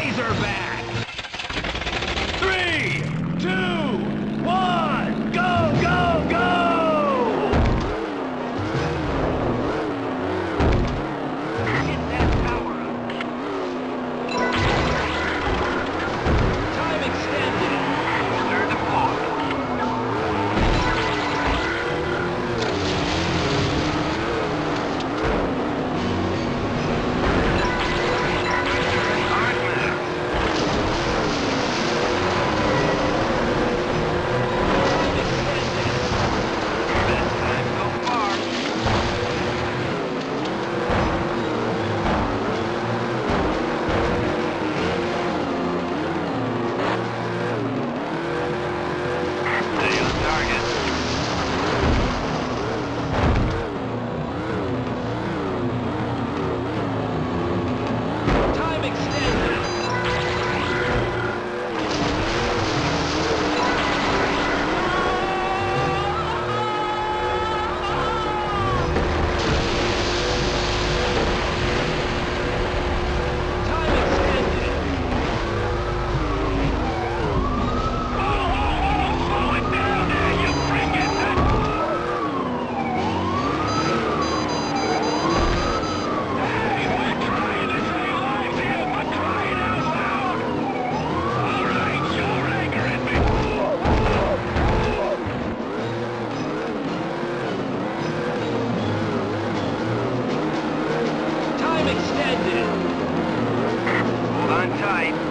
Razorback! Three, two, Time Time